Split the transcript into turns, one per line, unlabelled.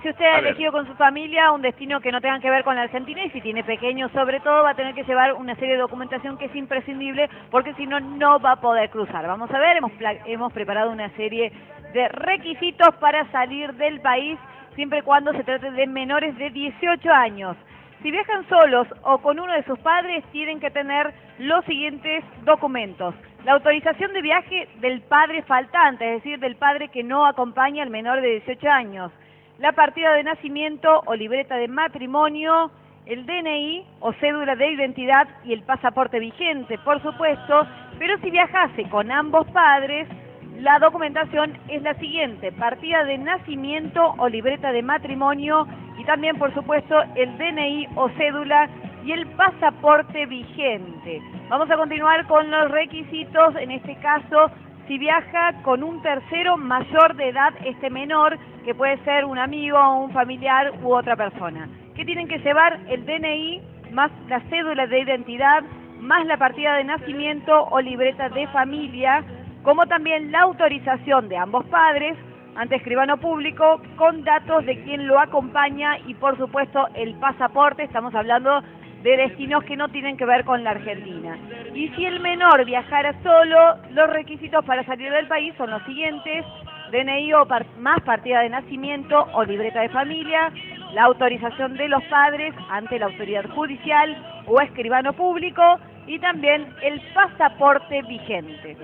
Si usted ha elegido con su familia un destino que no tenga que ver con la Argentina y si tiene pequeños sobre todo va a tener que llevar una serie de documentación que es imprescindible porque si no, no va a poder cruzar. Vamos a ver, hemos, hemos preparado una serie de requisitos para salir del país siempre y cuando se trate de menores de 18 años. Si viajan solos o con uno de sus padres, tienen que tener los siguientes documentos. La autorización de viaje del padre faltante, es decir, del padre que no acompaña al menor de 18 años la partida de nacimiento o libreta de matrimonio, el DNI o cédula de identidad y el pasaporte vigente, por supuesto, pero si viajase con ambos padres, la documentación es la siguiente, partida de nacimiento o libreta de matrimonio y también, por supuesto, el DNI o cédula y el pasaporte vigente. Vamos a continuar con los requisitos, en este caso si viaja con un tercero mayor de edad, este menor, que puede ser un amigo, un familiar u otra persona. ¿Qué tienen que llevar? El DNI más la cédula de identidad, más la partida de nacimiento o libreta de familia, como también la autorización de ambos padres ante escribano público con datos de quien lo acompaña y por supuesto el pasaporte, estamos hablando de destinos que no tienen que ver con la Argentina. Y si el menor viajara solo, los requisitos para salir del país son los siguientes, DNI o más partida de nacimiento o libreta de familia, la autorización de los padres ante la autoridad judicial o escribano público y también el pasaporte vigente.